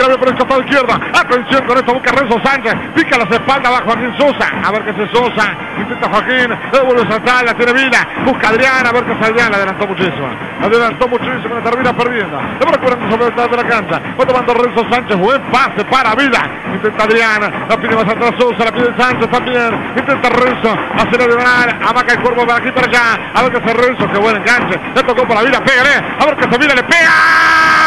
que la ve por costado izquierda. Atención con esto, busca Renzo Sánchez. Pica las espaldas bajo Joaquín Sosa. A ver qué hace Sosa. Intenta Joaquín. Devuelve a la tiene Vila. Busca Adrián. A ver qué hace Adrián. Adelantó muchísimo. Adelantó muchísimo. La termina perdiendo. Le va recuperando sobre el de la cancha. Va tomando Renzo Sánchez. Buen pase para Vila. Intenta Adrián. La pide más atrás Sosa. La pide Sánchez también. Intenta Renzo. Hace la diagonal. Amaca el cuerpo para aquí para allá. A ver qué hace Renzo. Qué buen enganche. Le tocó por la Vila. Pégale. A ver qué hace Vila. Le pega.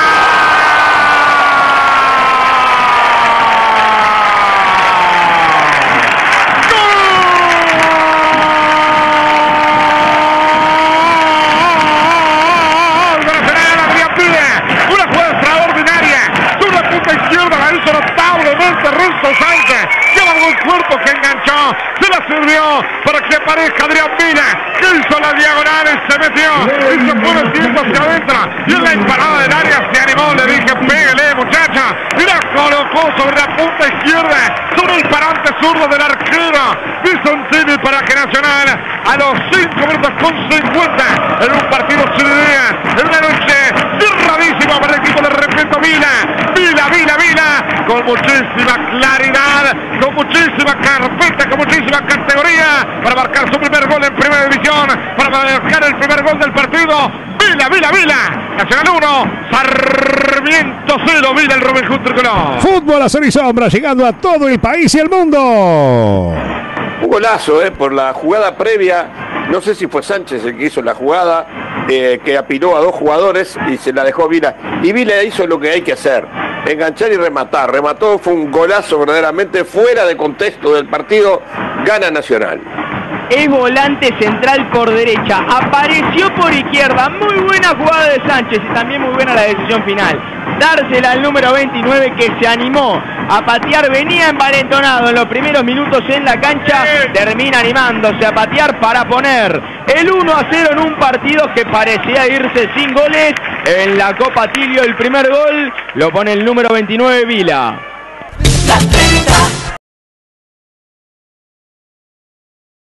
Se la sirvió para que aparezca Adrián Vila, que hizo la diagonal se metió y se el tiempo hacia adentro. Y en la disparada del área se animó, le dije, pégale muchacha. Y la colocó sobre la punta izquierda, sobre el parante zurdo del arquero. Bisontini para que Nacional a los 5 minutos con 50 en un partido sin idea, en una noche cerradísima para el equipo de repente Vila. Vila, Vila, Vila, con muchísima claridad, con muchísima carpeta, categoría para marcar su primer gol en primera división, para marcar el primer gol del partido. Vila, Vila, Vila. Nacional 1, Sarmiento 0, Vila el Robin Hood tricolor. Fútbol a sol y sombra, llegando a todo el país y el mundo. Un golazo, eh, por la jugada previa. No sé si fue Sánchez el que hizo la jugada, eh, que apiló a dos jugadores y se la dejó Vila. Y Vila hizo lo que hay que hacer enganchar y rematar. Remató, fue un golazo verdaderamente fuera de contexto del partido, gana Nacional. Es volante central por derecha, apareció por izquierda, muy buena jugada de Sánchez y también muy buena la decisión final. Dársela al número 29 que se animó a patear, venía envalentonado en los primeros minutos en la cancha, termina animándose a patear para poner el 1 a 0 en un partido que parecía irse sin goles. En la Copa Tilio el primer gol lo pone el número 29 Vila.